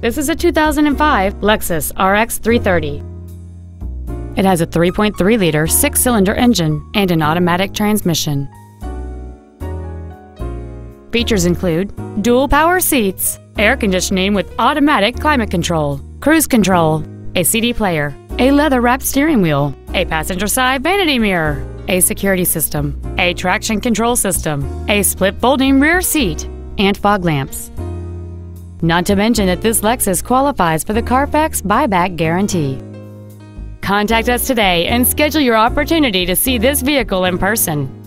This is a 2005 Lexus RX 330. It has a 3.3 liter six cylinder engine and an automatic transmission. Features include dual power seats, air conditioning with automatic climate control, cruise control, a CD player, a leather wrapped steering wheel, a passenger side vanity mirror, a security system, a traction control system, a split folding rear seat, and fog lamps. Not to mention that this Lexus qualifies for the Carfax buyback guarantee. Contact us today and schedule your opportunity to see this vehicle in person.